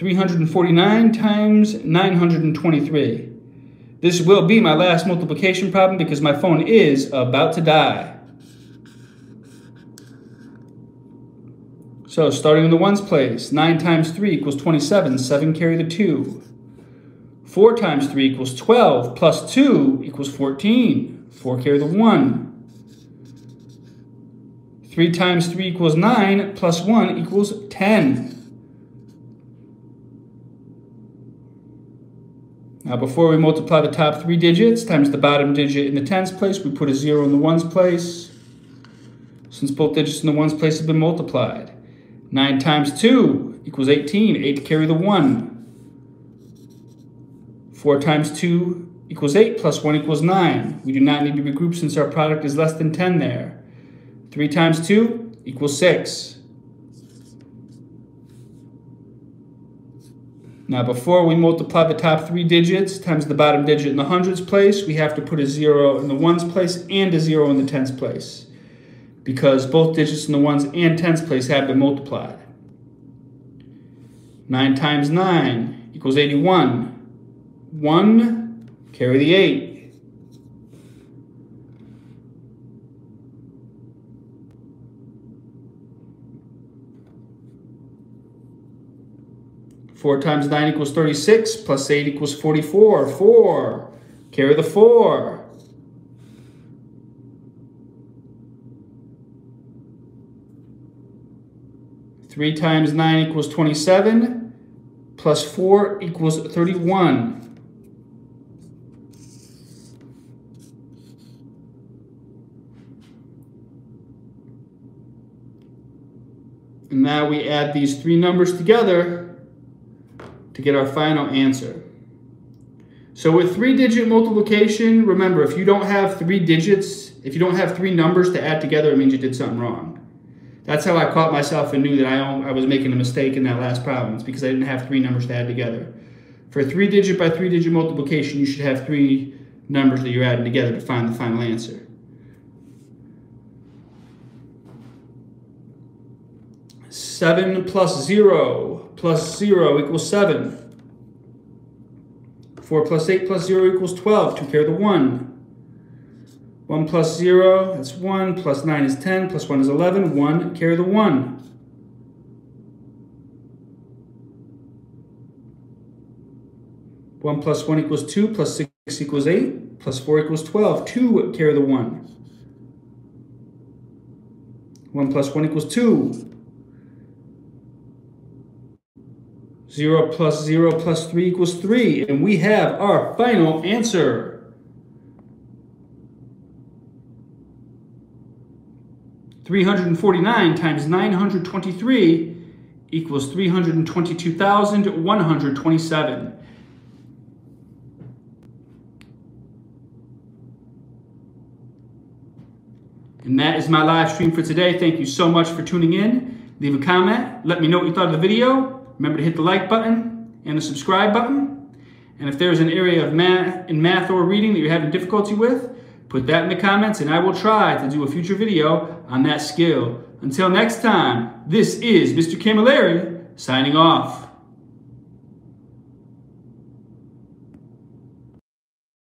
349 times 923. This will be my last multiplication problem because my phone is about to die. So starting in the ones place, 9 times 3 equals 27, 7 carry the 2. 4 times 3 equals 12, plus 2 equals 14, 4 carry the 1. 3 times 3 equals 9, plus 1 equals 10. Now before we multiply the top three digits times the bottom digit in the tens place, we put a zero in the ones place. Since both digits in the ones place have been multiplied. 9 times 2 equals 18, 8 to carry the 1. 4 times 2 equals 8, plus 1 equals 9. We do not need to regroup since our product is less than 10 there. 3 times 2 equals 6. Now before we multiply the top three digits times the bottom digit in the hundreds place, we have to put a zero in the ones place and a zero in the tens place because both digits in the ones and tens place have been multiplied. 9 times 9 equals 81. 1, carry the 8. 4 times 9 equals 36, plus 8 equals 44. 4. Carry the 4. Three times nine equals 27, plus four equals 31. And now we add these three numbers together to get our final answer. So with three-digit multiplication, remember, if you don't have three digits, if you don't have three numbers to add together, it means you did something wrong. That's how I caught myself and knew that I, I was making a mistake in that last problem. It's because I didn't have three numbers to add together. For three-digit by three-digit multiplication, you should have three numbers that you're adding together to find the final answer. Seven plus zero plus 0 equals 7. 4 plus 8 plus 0 equals 12. 2 carry the 1. 1 plus 0, that's 1. Plus 9 is 10. Plus 1 is 11. 1, carry the 1. One plus one equals two, plus six equals eight, plus four equals 12. Two, carry the one. One plus one equals two. 0 plus 0 plus 3 equals 3. And we have our final answer. 349 times 923 equals 322,127. And that is my live stream for today. Thank you so much for tuning in. Leave a comment. Let me know what you thought of the video. Remember to hit the like button and the subscribe button. And if there's an area of math in math or reading that you're having difficulty with, put that in the comments and I will try to do a future video on that skill. Until next time, this is Mr. Camilleri signing off.